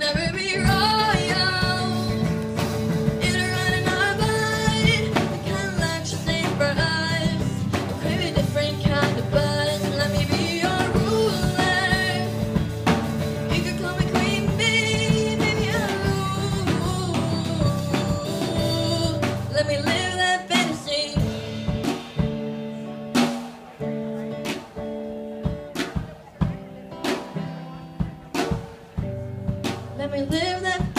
never be wrong. Me live that.